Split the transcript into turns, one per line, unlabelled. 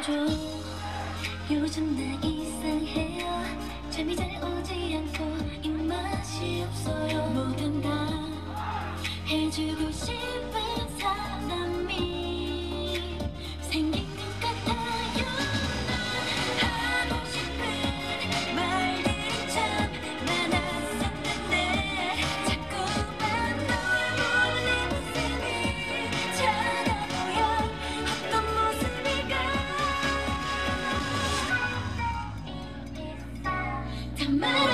들어줘. 요즘 나 이상해요. 잠이 잘 오지 않고 입맛이 없어요. 뭐든 다 Murder.